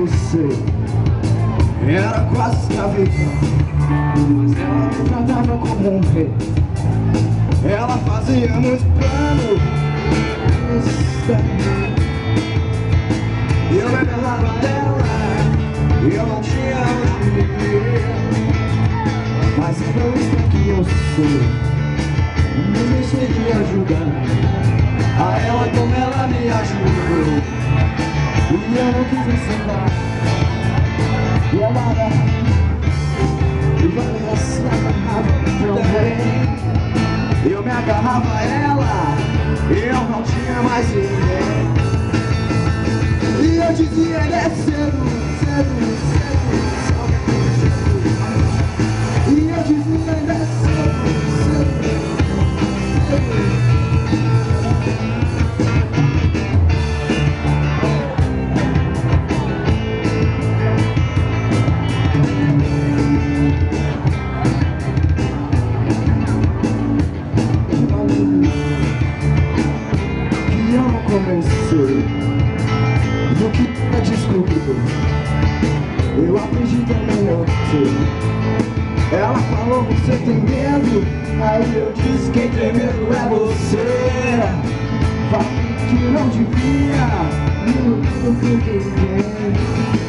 eu sei. Era quase escravidão Mas ela me tratava como um rei. Ela fazia muito plano Eu me agarrava dela eu não tinha onde ir Mas é pra isso que eu sou Não deixei de ajudar eu não quis ensinar E E Valéria se agarrava também Eu me agarrava a ela E eu não tinha mais ninguém. E eu dizia, ele é cedo, cedo comecei No que ela descobriu Eu aprendi também não sei Ela falou, você tem medo? Aí eu disse, quem tem medo é você. Falei que não devia Não, não fui ninguém